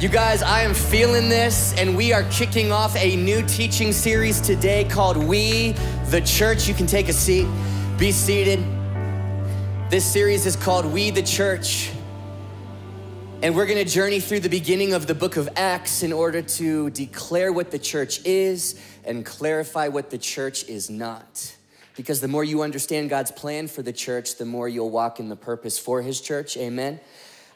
You guys, I am feeling this, and we are kicking off a new teaching series today called We, the Church. You can take a seat, be seated. This series is called We, the Church. And we're gonna journey through the beginning of the book of Acts in order to declare what the church is and clarify what the church is not. Because the more you understand God's plan for the church, the more you'll walk in the purpose for his church. Amen.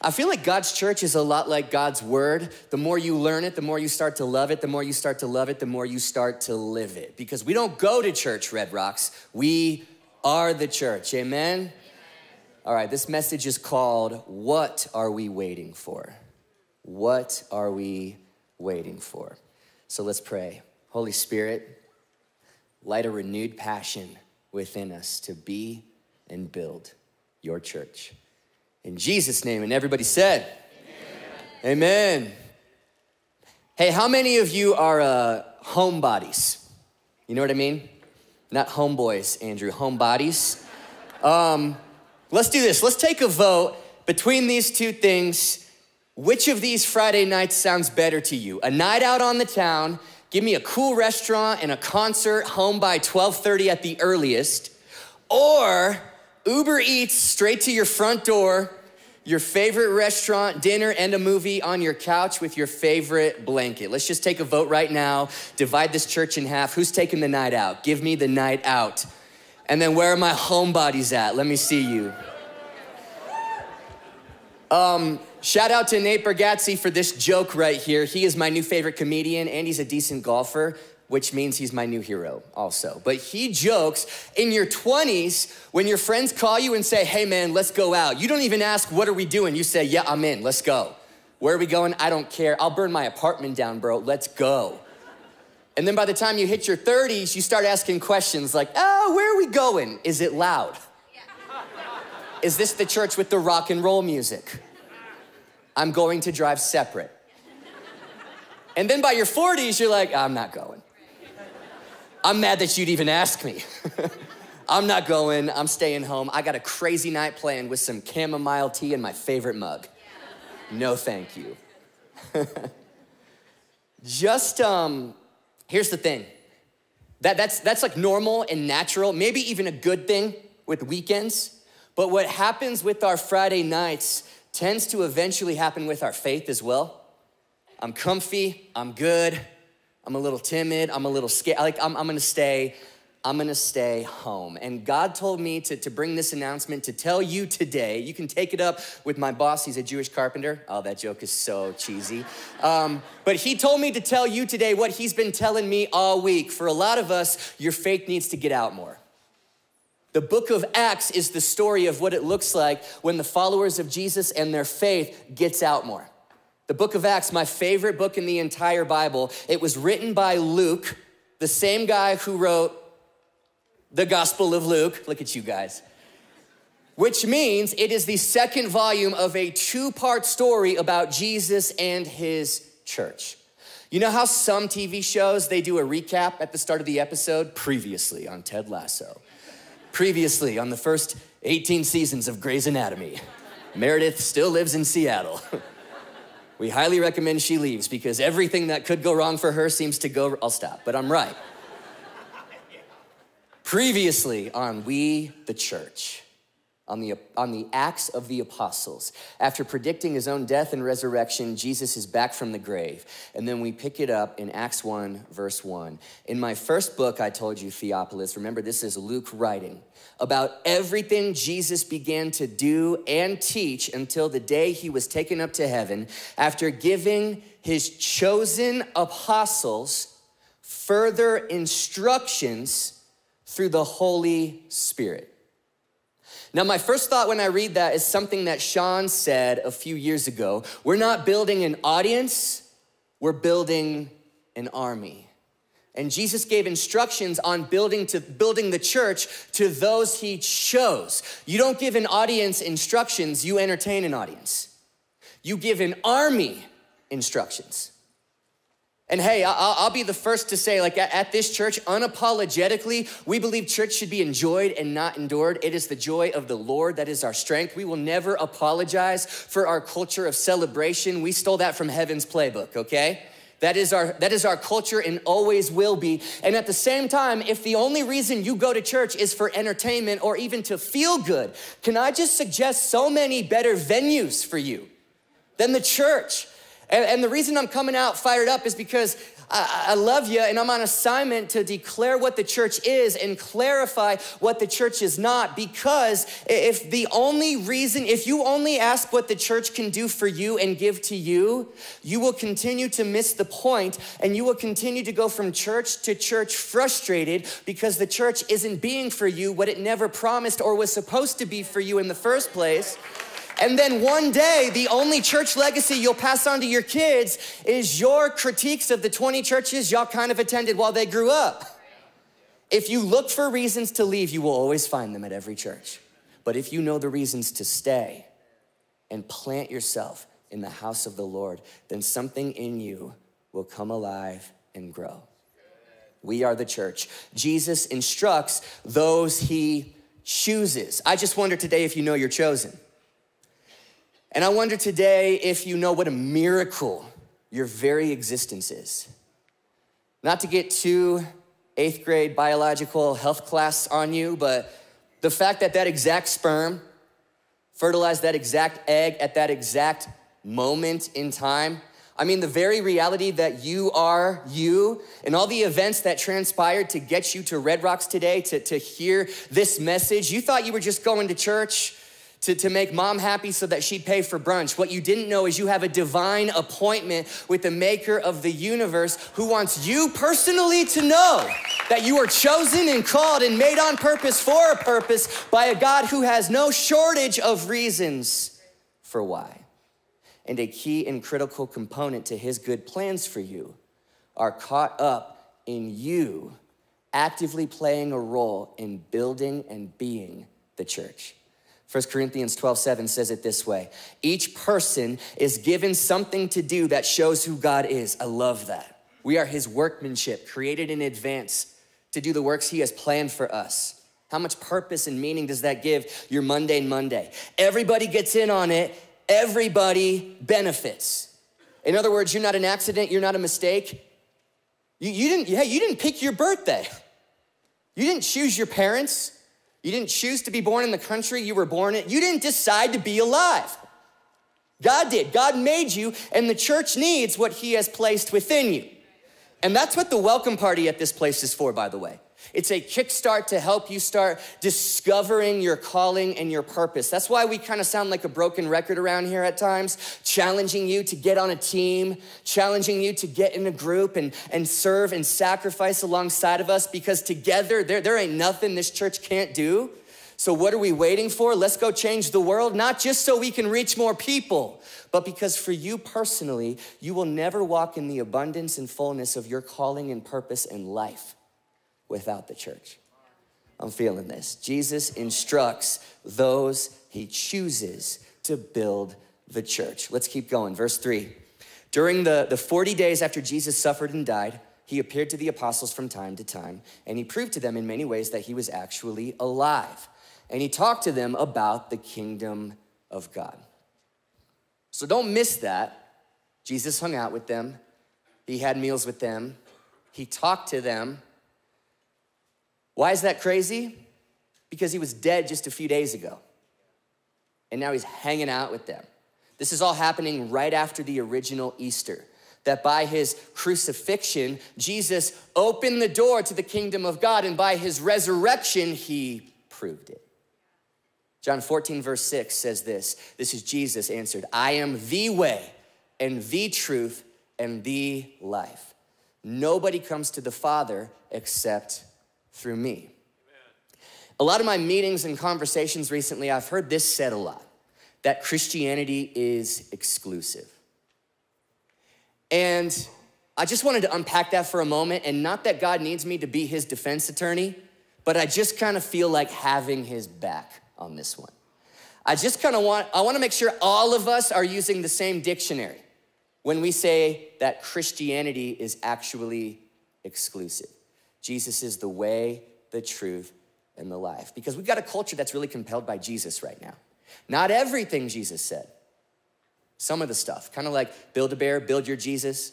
I feel like God's church is a lot like God's word. The more you learn it, the more you start to love it. The more you start to love it, the more you start to live it. Because we don't go to church, Red Rocks. We are the church. Amen? All right, this message is called What Are We Waiting For? What are we waiting for? So let's pray. Holy Spirit, light a renewed passion within us to be and build your church. In Jesus' name. And everybody said, Amen. Amen. Hey, how many of you are uh, homebodies? You know what I mean? Not homeboys, Andrew, homebodies. Um, let's do this. Let's take a vote between these two things. Which of these Friday nights sounds better to you? A night out on the town, give me a cool restaurant and a concert home by 12:30 at the earliest, or Uber Eats straight to your front door, your favorite restaurant, dinner, and a movie on your couch with your favorite blanket. Let's just take a vote right now. Divide this church in half. Who's taking the night out? Give me the night out. And then where are my homebodies at? Let me see you. Um, shout out to Nate Bargatze for this joke right here. He is my new favorite comedian, and he's a decent golfer which means he's my new hero also. But he jokes in your 20s, when your friends call you and say, hey man, let's go out, you don't even ask, what are we doing? You say, yeah, I'm in, let's go. Where are we going? I don't care. I'll burn my apartment down, bro, let's go. And then by the time you hit your 30s, you start asking questions like, oh, where are we going? Is it loud? Is this the church with the rock and roll music? I'm going to drive separate. And then by your 40s, you're like, I'm not going. I'm mad that you'd even ask me. I'm not going, I'm staying home. I got a crazy night planned with some chamomile tea and my favorite mug. No, thank you. Just, um, here's the thing that, that's, that's like normal and natural, maybe even a good thing with weekends. But what happens with our Friday nights tends to eventually happen with our faith as well. I'm comfy, I'm good, I'm a little timid. I'm a little scared. Like, I'm, I'm gonna stay. I'm gonna stay home. And God told me to, to bring this announcement to tell you today. You can take it up with my boss. He's a Jewish carpenter. Oh, that joke is so cheesy. Um, but he told me to tell you today what he's been telling me all week. For a lot of us, your faith needs to get out more. The book of Acts is the story of what it looks like when the followers of Jesus and their faith gets out more. The book of Acts, my favorite book in the entire Bible, it was written by Luke, the same guy who wrote the Gospel of Luke. Look at you guys. Which means it is the second volume of a two part story about Jesus and his church. You know how some TV shows they do a recap at the start of the episode? Previously on Ted Lasso. Previously on the first 18 seasons of Grey's Anatomy. Meredith still lives in Seattle. We highly recommend she leaves because everything that could go wrong for her seems to go. I'll stop, but I'm right. Previously on We the Church, on the, on the Acts of the Apostles, after predicting his own death and resurrection, Jesus is back from the grave. And then we pick it up in Acts 1, verse 1. In my first book, I told you, Theophilus, remember this is Luke writing about everything Jesus began to do and teach until the day he was taken up to heaven after giving his chosen apostles further instructions through the Holy Spirit. Now, my first thought when I read that is something that Sean said a few years ago. We're not building an audience, we're building an army. And Jesus gave instructions on building to building the church to those he chose. You don't give an audience instructions, you entertain an audience. You give an army instructions. And hey, I'll, be the first to say, like at, at, this church, unapologetically, we believe church should be enjoyed and not endured. It is the joy of the Lord that is our strength. We will never apologize for our culture of celebration. We stole that from heaven's playbook, okay? That is our that is our culture and always will be. And at the same time, if the only reason you go to church is for entertainment or even to feel good, can I just suggest so many better venues for you than the church? And, and the reason I'm coming out fired up is because I, I love you and I'm on assignment to declare what the church is and clarify what the church is not. Because if the only reason, if you only ask what the church can do for you and give to you, you will continue to miss the point and you will continue to go from church to church frustrated because the church isn't being for you what it never promised or was supposed to be for you in the first place. And then one day, the only church legacy you'll pass on to your kids is your critiques of the 20 churches y'all kind of attended while they grew up. If you look for reasons to leave, you will always find them at every church. But if you know the reasons to stay and plant yourself in the house of the Lord, then something in you will come alive and grow. We are the church. Jesus instructs those he chooses. I just wonder today if you know you're chosen. And I wonder today if you know what a miracle your very existence is. Not to get too eighth grade biological health class on you, but the fact that that exact sperm fertilized that exact egg at that exact moment in time. I mean, the very reality that you are you and all the events that transpired to get you to Red Rocks today, to, to hear this message. You thought you were just going to church to, to make mom happy so that she'd pay for brunch. What you didn't know is you have a divine appointment with the maker of the universe who wants you personally to know that you are chosen and called and made on purpose for a purpose by a God who has no shortage of reasons for why. And a key and critical component to his good plans for you are caught up in you actively playing a role in building and being the church. 1 Corinthians 12, 7 says it this way Each person is given something to do that shows who God is. I love that. We are his workmanship, created in advance to do the works he has planned for us. How much purpose and meaning does that give your mundane Monday? Everybody gets in on it, everybody benefits. In other words, you're not an accident, you're not a mistake. You, you didn't, yeah, you didn't pick your birthday. You didn't choose your parents. You didn't choose to be born in the country you were born in. You didn't decide to be alive. God did. God made you, and the church needs what He has placed within you. And that's what the welcome party at this place is for, by the way. It's a kickstart to help you start discovering your calling and your purpose. That's why we kind of sound like a broken record around here at times, challenging you to get on a team, challenging you to get in a group and, and serve and sacrifice alongside of us because together there, there ain't nothing this church can't do. So, what are we waiting for? Let's go change the world, not just so we can reach more people, but because for you personally, you will never walk in the abundance and fullness of your calling and purpose in life without the church. I'm feeling this. Jesus instructs those he chooses to build the church. Let's keep going. Verse 3. During the, the 40 days after Jesus suffered and died, he appeared to the apostles from time to time, and he proved to them in many ways that he was actually alive. And he talked to them about the kingdom of God. So don't miss that. Jesus hung out with them, he had meals with them, he talked to them, why is that crazy? Because he was dead just a few days ago. And now he's hanging out with them. This is all happening right after the original Easter. That by his crucifixion, Jesus opened the door to the kingdom of God, and by his resurrection, he proved it. John 14, verse 6 says this This is Jesus answered, I am the way and the truth and the life. Nobody comes to the Father except through me. A lot of my meetings and conversations recently, I've heard this said a lot that Christianity is exclusive. And I just wanted to unpack that for a moment, and not that God needs me to be his defense attorney, but I just kind of feel like having his back on this one. I just kind of want, I want to make sure all of us are using the same dictionary. when we say that Christianity is actually exclusive. Jesus is the way, the truth, and the life. Because we've got a culture that's really compelled by Jesus right now. Not everything Jesus said, some of the stuff, kind of like build a bear, build your Jesus,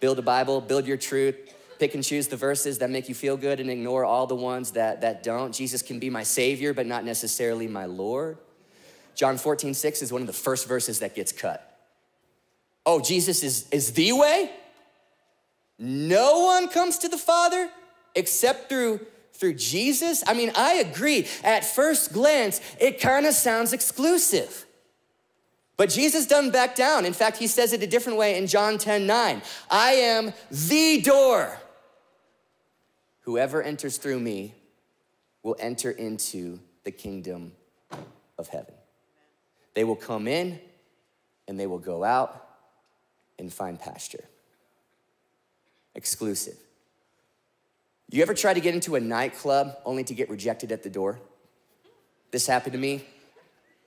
build a Bible, build your truth, pick and choose the verses that make you feel good and ignore all the ones that, that don't. Jesus can be my Savior, but not necessarily my Lord. John 14, 6 is one of the first verses that gets cut. Oh, Jesus is, is the way? No one comes to the Father except through through Jesus? I mean, I agree. At first glance, it kind of sounds exclusive. But Jesus doesn't back down. In fact, he says it a different way in John 10 9. I am the door. Whoever enters through me will enter into the kingdom of heaven. They will come in and they will go out and find pasture. Exclusive. You ever try to get into a nightclub only to get rejected at the door? This happened to me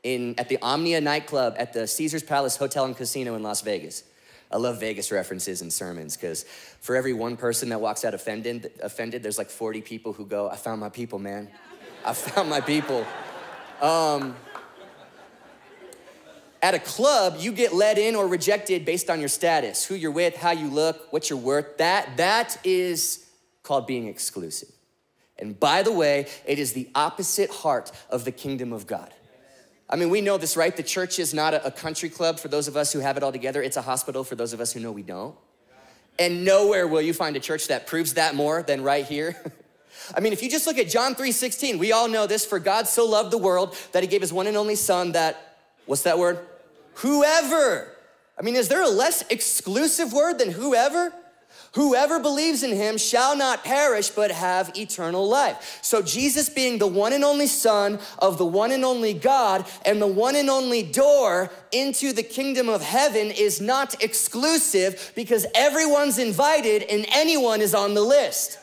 in, at the Omnia nightclub at the Caesars Palace Hotel and Casino in Las Vegas. I love Vegas references and sermons because for every one person that walks out offended, offended, there's like 40 people who go, I found my people, man. I found my people. Um, at a club, you get let in or rejected based on your status, who you're with, how you look, what you're worth. That, that is called being exclusive. And by the way, it is the opposite heart of the kingdom of God. I mean, we know this, right? The church is not a, country club for those of us who have it all together. It's a hospital for those of us who know we don't. And nowhere will you find a church that proves that more than right here. I mean, if you just look at John 3:16, we all know this, for God so loved the world that he gave his one and only son that what's that word? Whoever. I mean, is there a less exclusive word than whoever? Whoever believes in him shall not perish, but have eternal life. So, Jesus being the one and only Son of the one and only God and the one and only door into the kingdom of heaven is not exclusive because everyone's invited and anyone is on the list.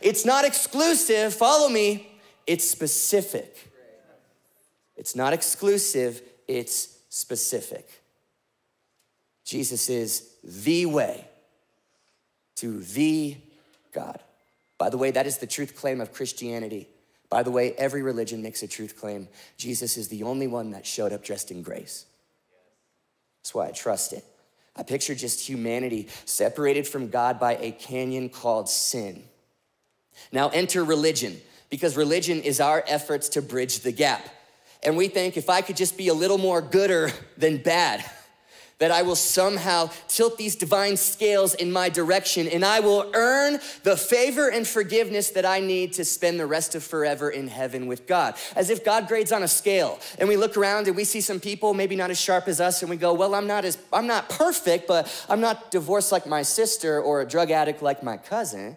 It's not exclusive, follow me, it's specific. It's not exclusive, it's specific. Jesus is the way to the God. By the way, that is the truth claim of Christianity. By the way, every religion makes a truth claim. Jesus is the only one that showed up dressed in grace. That's why I trust it. I picture just humanity separated from God by a canyon called sin. Now enter religion, because religion is our efforts to bridge the gap. And we think if I could just be a little more gooder than bad, that I will somehow tilt these divine scales in my direction and I will earn the favor and forgiveness that I need to spend the rest of forever in heaven with God. As if God grades on a scale and we look around and we see some people maybe not as sharp as us and we go, "Well, I'm not as I'm not perfect, but I'm not divorced like my sister or a drug addict like my cousin."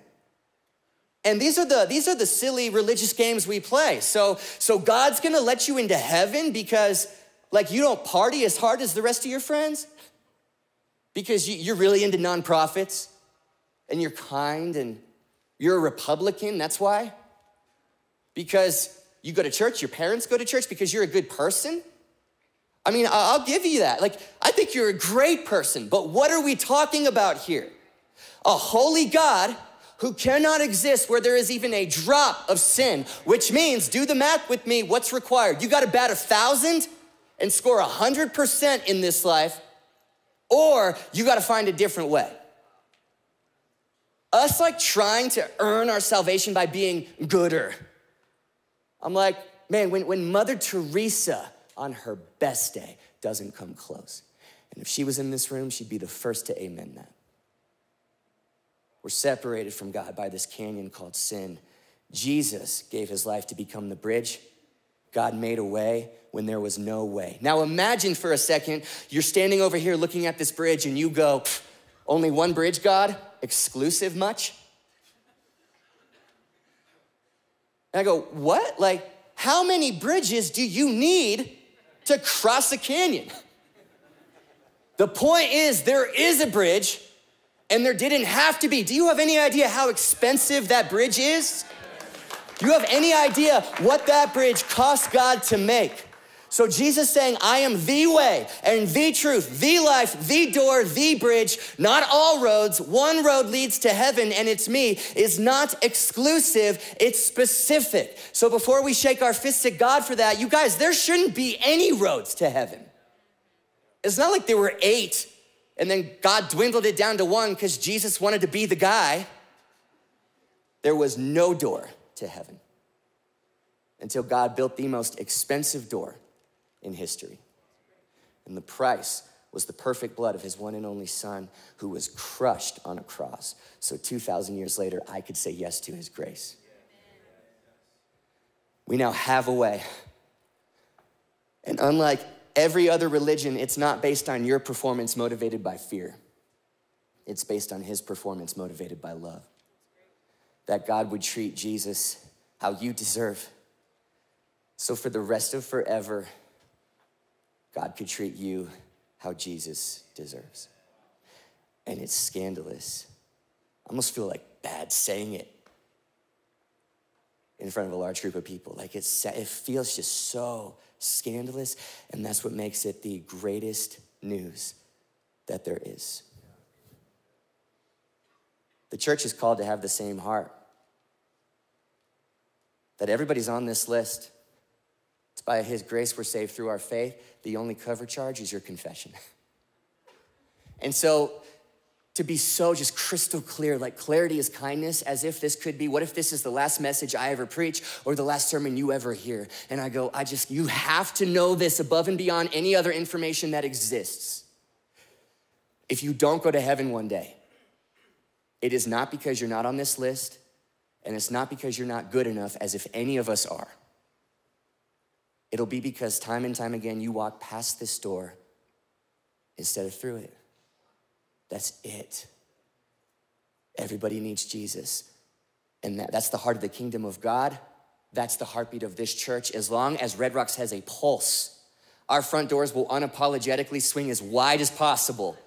And these are the these are the silly religious games we play. So so God's going to let you into heaven because like you don't party as hard as the rest of your friends? Because you're really into nonprofits and you're kind and you're a Republican. That's why. Because you go to church, your parents go to church because you're a good person. I mean, I'll give you that. Like, I think you're a great person, but what are we talking about here? A holy God who cannot exist where there is even a drop of sin, which means, do the math with me, what's required? You gotta bat a thousand and score a hundred percent in this life or you got to find a different way. Us like trying to earn our salvation by being gooder. I'm like, man, when, when Mother Teresa on her best day doesn't come close. And if she was in this room, she'd be the first to amen that. We're separated from God by this canyon called sin. Jesus gave his life to become the bridge. God made a way when there was no way. Now imagine for a second, you're standing over here looking at this bridge and you go, only one bridge, God? Exclusive much? And I go, what? Like, how many bridges do you need to cross a canyon? The point is, there is a bridge and there didn't have to be. Do you have any idea how expensive that bridge is? Do you have any idea what that bridge cost God to make? So Jesus saying, I am the way and the truth, the life, the door, the bridge, not all roads. One road leads to heaven and it's me, is not exclusive, it's specific. So before we shake our fists at God for that, you guys, there shouldn't be any roads to heaven. It's not like there were eight and then God dwindled it down to one because Jesus wanted to be the guy. There was no door to heaven until God built the most expensive door in history. And the price was the perfect blood of his one and only son who was crushed on a cross. So 2,000 years later, I could say yes to his grace. We now have a way. And unlike every other religion, it's not based on your performance motivated by fear, it's based on his performance motivated by love. That God would treat Jesus how you deserve. So for the rest of forever, God could treat you how Jesus deserves. And it's scandalous. I almost feel like bad saying it in front of a large group of people. Like it's, it feels just so scandalous, and that's what makes it the greatest news that there is. The church is called to have the same heart. That everybody's on this list. By His grace we're saved through our faith. The only cover charge is your confession. and so, to be so just crystal clear, like clarity is kindness, as if this could be, what if this is the last message I ever preach or the last sermon you ever hear? And I go, I just, you have to know this above and beyond any other information that exists. If you don't go to heaven one day, it is not because you're not on this list, and it's not because you're not good enough, as if any of us are. It'll be because time and time again you walk past this door instead of through it. That's it. Everybody needs Jesus. And that, that's the heart of the kingdom of God. That's the heartbeat of this church. As long as Red Rocks has a pulse, our front doors will unapologetically swing as wide as possible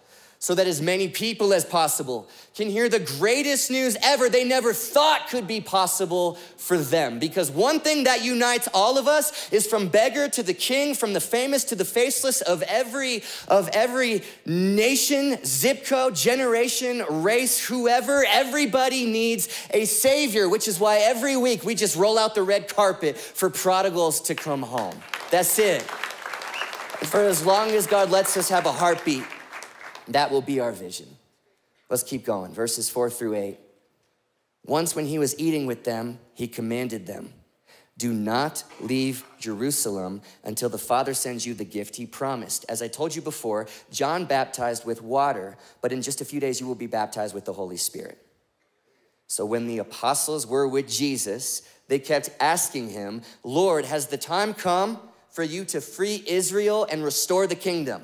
so that as many people as possible can hear the greatest news ever they never thought could be possible for them. Because one thing that unites all of us is from beggar to the king, from the famous to the faceless of every of every nation, zip code, generation, race, whoever, everybody needs a savior, which is why every week we just roll out the red carpet for prodigals to come home. That's it. For as long as God lets us have a heartbeat, that will be our vision. Let's keep going. Verses four through eight. Once, when he was eating with them, he commanded them Do not leave Jerusalem until the Father sends you the gift he promised. As I told you before, John baptized with water, but in just a few days you will be baptized with the Holy Spirit. So when the apostles were with Jesus, they kept asking him, Lord, has the time come for you to free Israel and restore the kingdom?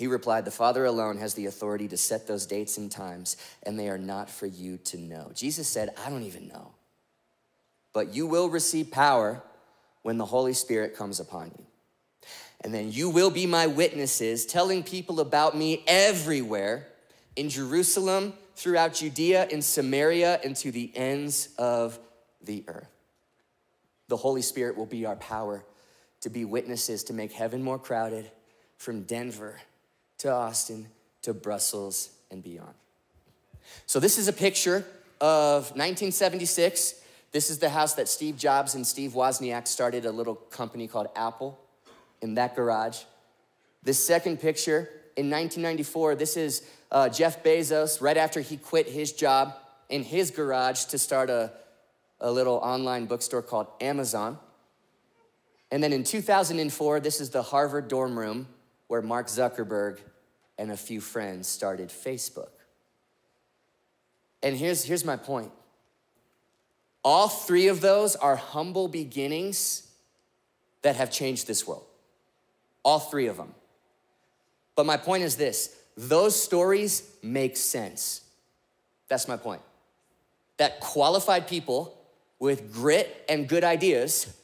He replied, The Father alone has the authority to set those dates and times, and they are not for you to know. Jesus said, I don't even know. But you will receive power when the Holy Spirit comes upon you. And then you will be my witnesses, telling people about me everywhere in Jerusalem, throughout Judea, in Samaria, and to the ends of the earth. The Holy Spirit will be our power to be witnesses, to make heaven more crowded from Denver to Austin to Brussels and beyond. So, this is a picture of 1976. This is the house that Steve Jobs and Steve Wozniak started a little company called Apple in that garage. This second picture in 1994, this is uh, Jeff Bezos right after he quit his job in his garage to start a, a little online bookstore called Amazon. And then in 2004, this is the Harvard dorm room where Mark Zuckerberg and a few friends started Facebook. And here's, here's my point all three of those are humble beginnings that have changed this world. All three of them. But my point is this those stories make sense. That's my point. That qualified people with grit and good ideas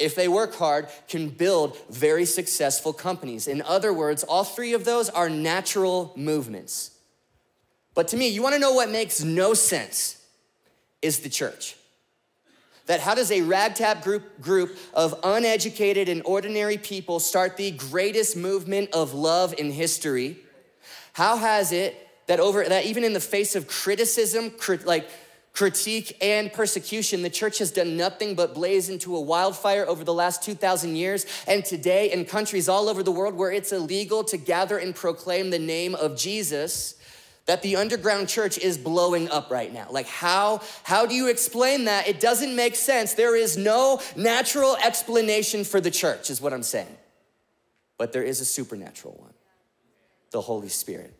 if they work hard, can build very successful companies. In other words, all three of those are natural movements. But to me, you wanna know what makes no sense is the church. that how does a ragtag group, group of uneducated and ordinary people start the greatest movement of love in history? How has it that over that even in the face of criticism, crit, like critique and persecution, the church has done nothing but blaze into a wildfire over the last 2,000 years. And today, in countries all over the world where it's illegal to gather and proclaim the name of Jesus, that the underground church is blowing up right now. Like how how do you explain that? It doesn't make sense. There is no natural explanation for the church is what I'm saying. But there is a supernatural one. The Holy Spirit.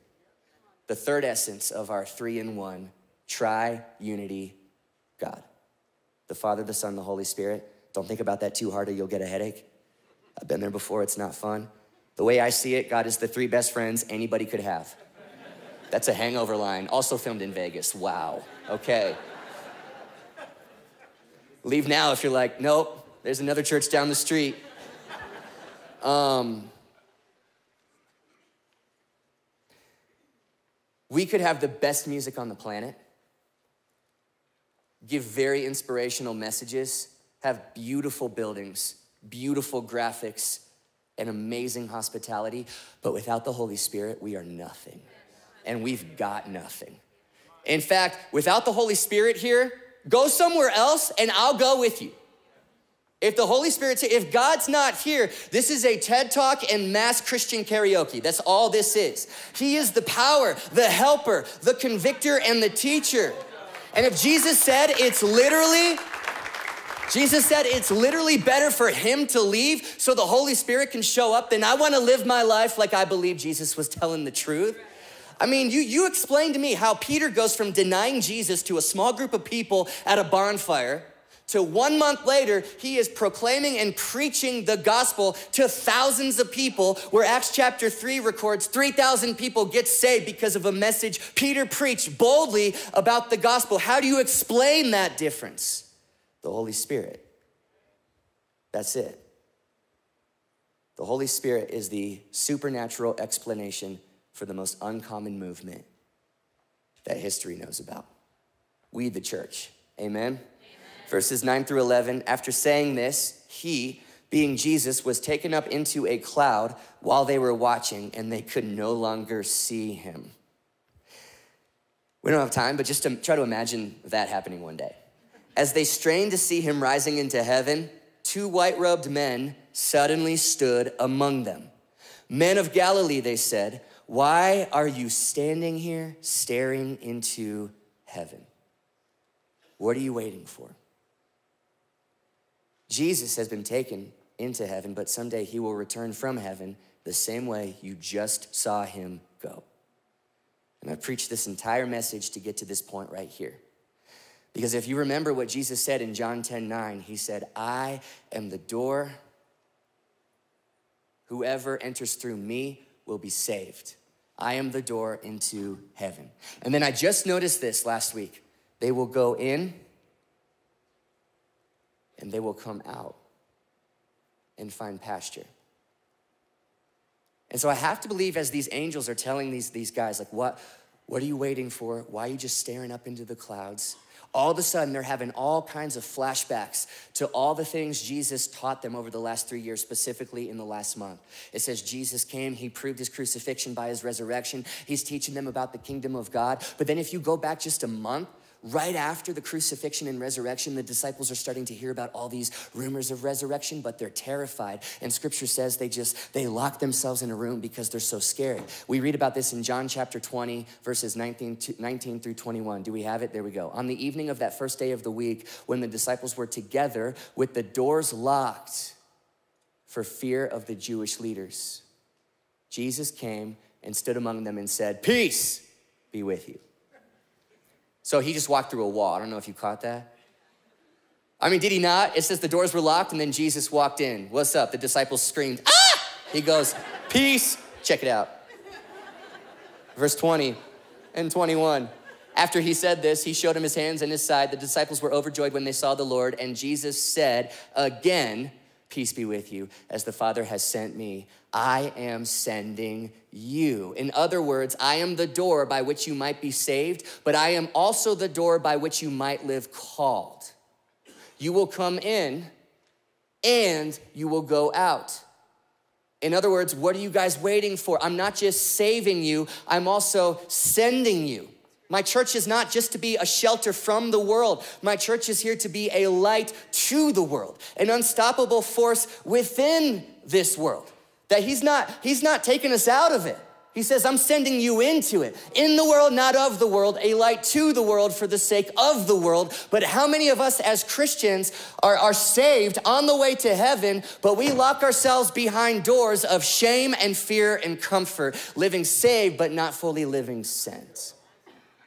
The third essence of our 3 in 1 tri-unity God. The Father, the Son, the Holy Spirit. Don't think about that too hard or you'll get a headache. I've been there before, it's not fun. The way I see it, God is the three best friends anybody could have. That's a hangover line, also filmed in Vegas. Wow. Okay. Leave now if you're like, nope, there's another church down the street. Um, we could have the best music on the planet, give very inspirational messages, have beautiful buildings, beautiful graphics, and amazing hospitality, but without the Holy Spirit, we are nothing and we've got nothing. In fact, without the Holy Spirit here, go somewhere else and I'll go with you. If the Holy Spirit, if God's not here, this is a TED Talk and mass Christian karaoke. That's all this is. He is the power, the helper, the convictor, and the teacher. And if Jesus said it's literally, Jesus said it's literally better for him to leave so the Holy Spirit can show up, then I wanna live my life like I believe Jesus was telling the truth. I mean, you, you explained to me how Peter goes from denying Jesus to a small group of people at a bonfire to one month later, he is proclaiming and preaching the gospel to thousands of people, where Acts chapter 3 records 3,000 people get saved because of a message Peter preached boldly about the gospel. How do you explain that difference? The Holy Spirit. That's it. The Holy Spirit is the supernatural explanation for the most uncommon movement that history knows about. We, the church. Amen? Verses 9 through 11. After saying this, he, being Jesus, was taken up into a cloud while they were watching, and they could no longer see him. We don't have time, but just to try to imagine that happening one day. As they strained to see him rising into heaven, two white robed men suddenly stood among them. Men of Galilee, they said, why are you standing here staring into heaven? What are you waiting for? Jesus has been taken into heaven, but someday he will return from heaven the same way you just saw him go. And I preached this entire message to get to this point right here. Because if you remember what Jesus said in John 10 9, he said, I am the door. Whoever enters through me will be saved. I am the door into heaven. And then I just noticed this last week. They will go in and they will come out and find pasture. And so I have to believe as these angels are telling these, these guys, like, what, what are you waiting for? Why are you just staring up into the clouds? all of a sudden they're having all kinds of flashbacks to all the things Jesus taught them over the last three years, specifically in the last month. It says Jesus came, he proved his crucifixion by his resurrection. He's teaching them about the kingdom of God. But then if you go back just a month, Right after the crucifixion and resurrection, the disciples are starting to hear about all these rumors of resurrection, but they're terrified. And scripture says they just, they lock themselves in a room because they're so scared. We read about this in John chapter 20, verses 19, to, 19 through 21. Do we have it? There we go. On the evening of that first day of the week, when the disciples were together with the doors locked for fear of the Jewish leaders, Jesus came and stood among them and said, Peace be with you. So he just walked through a wall. I don't know if you caught that. I mean, did he not? It says the doors were locked and then Jesus walked in. What's up? The disciples screamed, Ah! He goes, Peace. Check it out. Verse 20 and 21. After he said this, he showed him his hands and his side. The disciples were overjoyed when they saw the Lord, and Jesus said again, Peace be with you, as the Father has sent me. I am sending you. In other words, I am the door by which you might be saved, but I am also the door by which you might live called. You will come in and you will go out. In other words, what are you guys waiting for? I'm not just saving you, I'm also sending you. My church is not just to be a shelter from the world. My church is here to be a light to the world, an unstoppable force within this world. That he's not he's not taking us out of it. He says, I'm sending you into it. In the world, not of the world, a light to the world for the sake of the world. But how many of us as Christians are, are saved on the way to heaven, but we lock ourselves behind doors of shame and fear and comfort, living saved, but not fully living sent?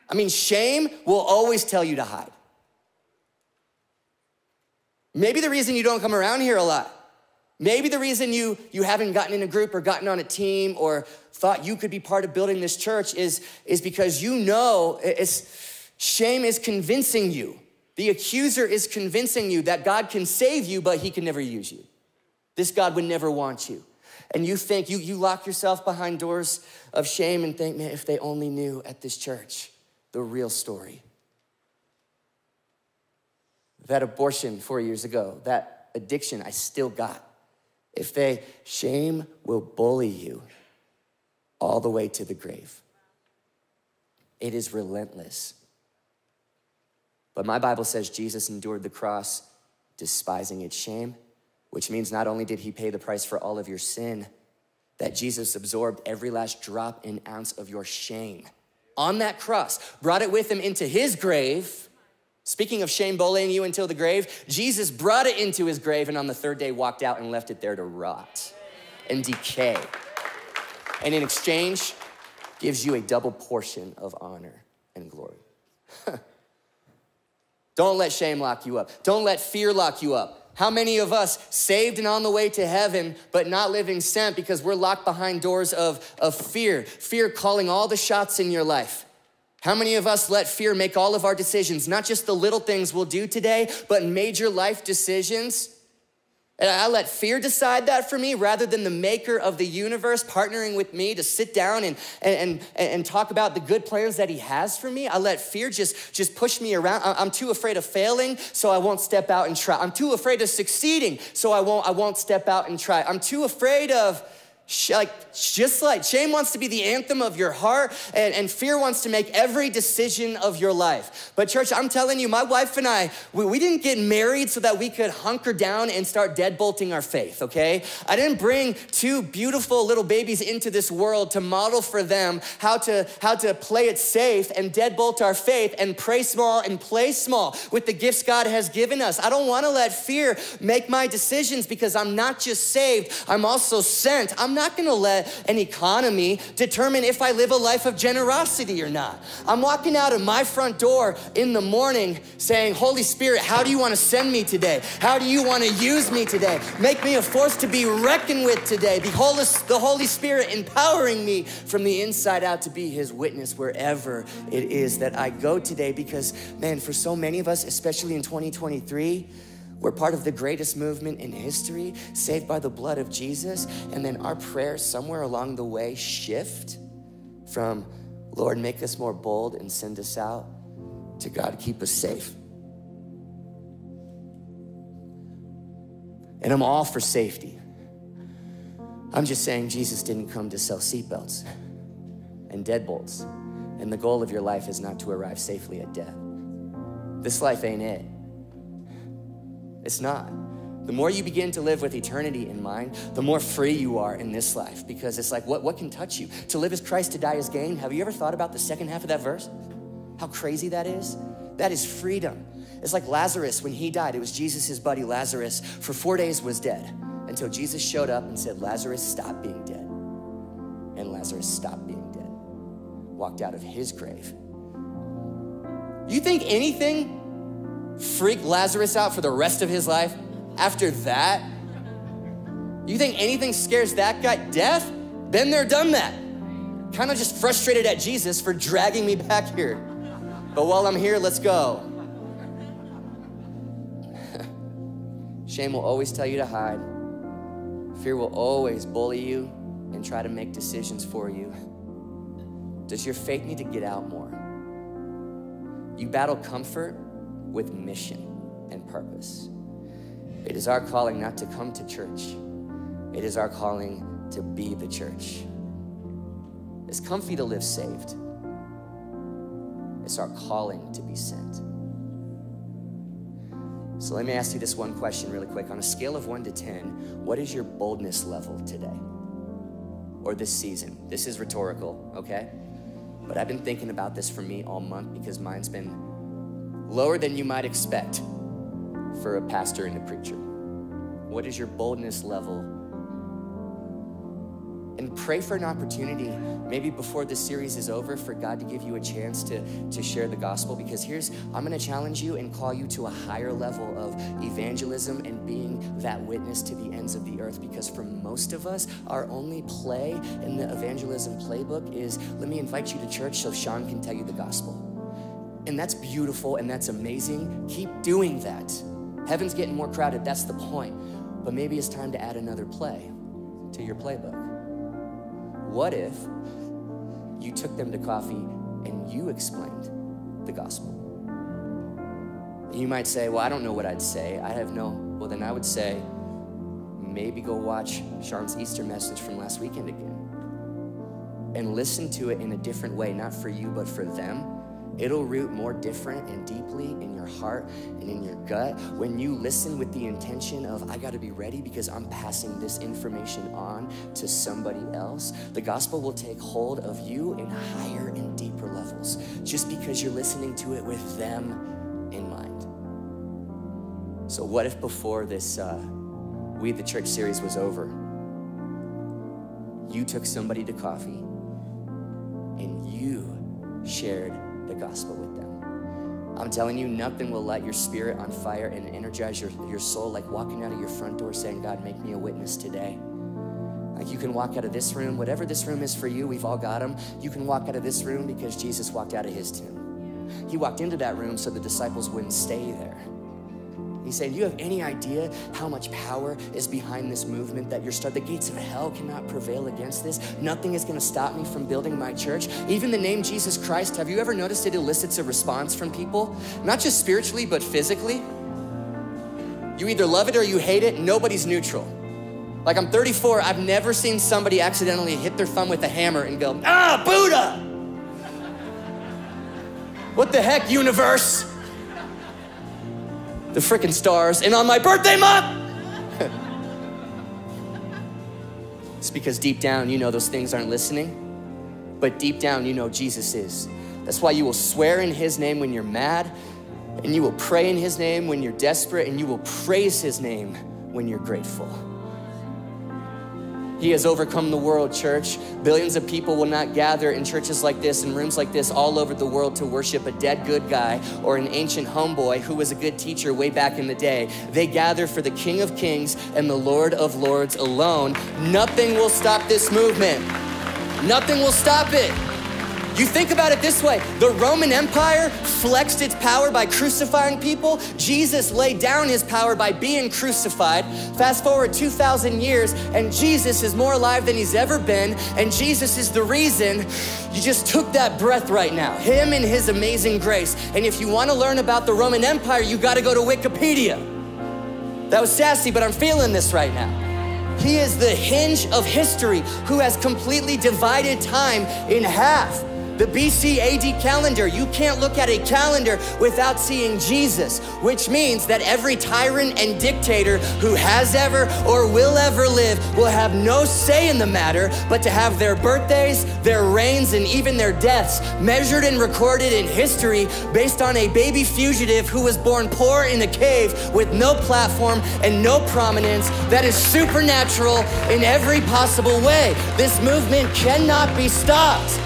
I mean, shame will always tell you to hide. Maybe the reason you don't come around here a lot Maybe the reason you, you haven't gotten in a group or gotten on a team or thought you could be part of building this church is, is because you know it's, shame is convincing you. The accuser is convincing you that God can save you, but he can never use you. This God would never want you. And you think, you, you lock yourself behind doors of shame and think, man, if they only knew at this church the real story. That abortion four years ago, that addiction I still got. If they, shame will bully you all the way to the grave. It is relentless. But my Bible says Jesus endured the cross, despising its shame, which means not only did he pay the price for all of your sin, that Jesus absorbed every last drop and ounce of your shame on that cross, brought it with him into his grave Speaking of shame bullying you until the grave, Jesus brought it into his grave and on the third day walked out and left it there to rot and decay. And in exchange, gives you a double portion of honor and glory. Don't let shame lock you up. Don't let fear lock you up. How many of us saved and on the way to heaven, but not living sent because we're locked behind doors of, of fear? Fear calling all the shots in your life. How many of us let fear make all of our decisions, not just the little things we'll do today, but major life decisions? And I let fear decide that for me rather than the maker of the universe partnering with me to sit down and, and, and, and talk about the good plans that he has for me. I let fear just, just push me around. I'm too afraid of failing, so I won't step out and try. I'm too afraid of succeeding, so I won't, I won't step out and try. I'm too afraid of like just like shame wants to be the anthem of your heart and, and, fear wants to make every decision of your life. But church i'm telling you my wife and i we, we didn't get married so that we could hunker down and start deadbolting our faith okay? I didn't bring two beautiful little babies into this world to model for them how to how to play it safe and deadbolt our faith and pray small and play small with the gifts god has given us. I don't want to let fear make my decisions because i'm not just saved i'm also sent. I'm not not gonna let an economy determine if I live a life of generosity or not. I'm walking out of my front door in the morning saying, Holy Spirit, how do you wanna send me today? How do you wanna use me today? Make me a force to be reckoned with today. The Holy, the Holy Spirit empowering me from the inside out to be His witness wherever it is that I go today. Because, man, for so many of us, especially in 2023, we're part of the greatest movement in history, saved by the blood of Jesus. And then our prayers somewhere along the way shift from, Lord, make us more bold and send us out, to God, keep us safe. And I'm all for safety. I'm just saying Jesus didn't come to sell seatbelts and deadbolts. And the goal of your life is not to arrive safely at death. This life ain't it. It's not. The more you begin to live with eternity in mind, the more free you are in this life because it's like, what, what can touch you? To live as Christ, to die as gain. Have you ever thought about the second half of that verse? How crazy that is? That is freedom. It's like Lazarus when he died. It was Jesus' buddy Lazarus for four days was dead until Jesus showed up and said, Lazarus, stop being dead. And Lazarus stopped being dead, walked out of his grave. You think anything freak Lazarus out for the rest of his life after that? You think anything scares that guy? Death? Been there, done that. Kind of just frustrated at Jesus for dragging me back here. But while I'm here, let's go. Shame will always tell you to hide. Fear will always bully you and try to make decisions for you. Does your faith need to get out more? You battle comfort with mission. and purpose. It is our calling not to come to church, it is our calling to be the church. It's comfy to live saved, it's our calling to be sent. So let me ask you this one question really quick. On a scale of one to 10, what is your boldness level today? Or this season? This is rhetorical, okay? But I've been thinking about this for me all month because mine's been lower than you might expect for a pastor and a preacher. What is your boldness level? And pray for an opportunity, maybe before this series is over, for God to give you a chance to, to share the gospel. Because here's, I'm gonna challenge you and call you to a higher level of evangelism and being that witness to the ends of the earth. Because for most of us, our only play in the evangelism playbook is let me invite you to church so Sean can tell you the gospel. And that's beautiful and that's amazing. Keep doing that. Heaven's getting more crowded, that's the point. But maybe it's time to add another play to your playbook. What if you took them to coffee and you explained the gospel? You might say, Well, I don't know what I'd say. I have no. Well, then I would say, maybe go watch Sean's Easter message from last weekend again and listen to it in a different way, not for you, but for them It'll root more different and deeply in your heart and in your gut when you listen with the intention of, I gotta be ready because I'm passing this information on to somebody else. The gospel will take hold of you in higher and deeper levels just because you're listening to it with them in mind. So, what if before this uh, We the Church series was over, you took somebody to coffee and you shared the gospel with them. I'm telling you, nothing will light your spirit on fire and energize your, your soul like walking out of your front door saying, God, make me a witness today. Like you can walk out of this room, whatever this room is for you, we've all got them. You can walk out of this room because Jesus walked out of his tomb. He walked into that room so the disciples wouldn't stay there. He's saying, Do you have any idea how much power is behind this movement that you're starting? The gates of hell cannot prevail against this. Nothing is going to stop me from building my church. Even the name Jesus Christ, have you ever noticed it elicits a response from people? Not just spiritually, but physically. You either love it or you hate it, nobody's neutral. Like I'm 34, I've never seen somebody accidentally hit their thumb with a hammer and go, ah, Buddha! What the heck, universe? The freaking stars, and on my birthday month. it's because deep down you know those things aren't listening, but deep down you know Jesus is. That's why you will swear in His name when you're mad, and you will pray in His name when you're desperate, and you will praise His name when you're grateful. He has overcome the world, church. Billions of people will not gather in churches like this, in rooms like this, all over the world to worship a dead good guy or an ancient homeboy who was a good teacher way back in the day. They gather for the King of Kings and the Lord of Lords alone. Nothing will stop this movement. Nothing will stop it. You think about it this way the Roman Empire flexed its power by crucifying people. Jesus laid down his power by being crucified. Fast forward 2,000 years, and Jesus is more alive than he's ever been. And Jesus is the reason you just took that breath right now. Him and his amazing grace. And if you want to learn about the Roman Empire, you got to go to Wikipedia. That was sassy, but I'm feeling this right now. He is the hinge of history who has completely divided time in half. The BC AD calendar, you can't look at a calendar without seeing Jesus, which means that every tyrant and dictator who has ever or will ever live will have no say in the matter, but to have their birthdays, their reigns, and even their deaths measured and recorded in history based on a baby fugitive who was born poor in a cave with no platform and no prominence that is supernatural in every possible way. This movement cannot be stopped.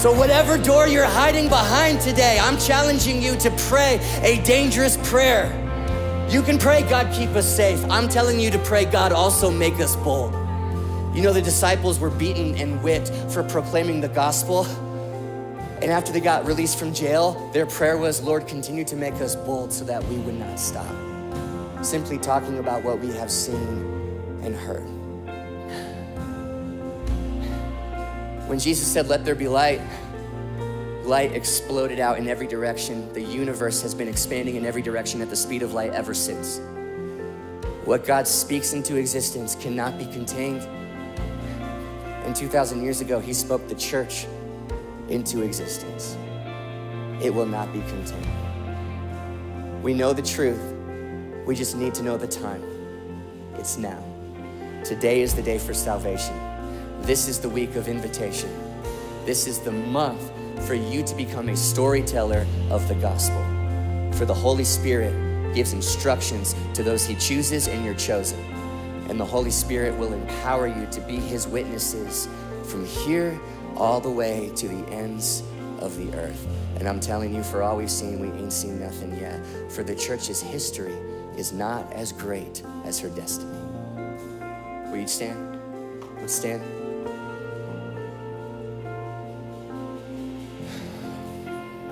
So, whatever door you're hiding behind today, I'm challenging you to pray a dangerous prayer. You can pray, God, keep us safe. I'm telling you to pray, God, also make us bold. You know, the disciples were beaten and whipped for proclaiming the gospel. And after they got released from jail, their prayer was, Lord, continue to make us bold so that we would not stop. Simply talking about what we have seen and heard. When Jesus said, Let there be light, light exploded out in every direction. The universe has been expanding in every direction at the speed of light ever since. What God speaks into existence cannot be contained. And 2,000 years ago, He spoke the church into existence. It will not be contained. We know the truth, we just need to know the time. It's now. Today is the day for salvation. This is the week of invitation. This is the month for you to become a storyteller of the gospel. For the Holy Spirit gives instructions to those he chooses, and you're chosen. And the Holy Spirit will empower you to be his witnesses from here all the way to the ends of the earth. And I'm telling you, for all we've seen, we ain't seen nothing yet. For the church's history is not as great as her destiny. Will you stand? Let's stand.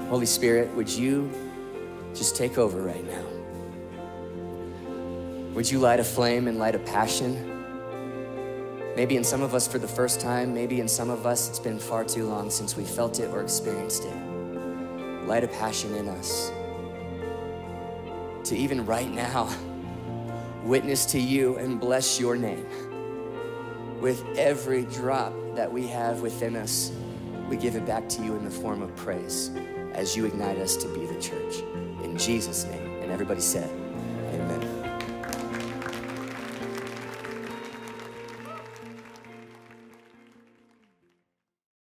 Holy Spirit, would you just take over right now? Would you light a flame and light a passion? Maybe in some of us for the first time, maybe in some of us it's been far too long since we felt it or experienced it. Light a passion in us to even right now witness to you and bless your name. With every drop that we have within us, we give it back to you in the form of praise as you ignite us to be the church. In Jesus' name. And everybody said,